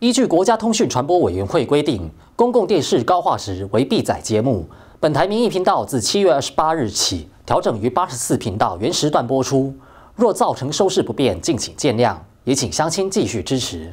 依据国家通讯传播委员会规定，公共电视高画质为必载节目。本台民意频道自七月二十八日起调整于八十四频道原时段播出。若造成收视不便，敬请见谅，也请乡亲继续支持。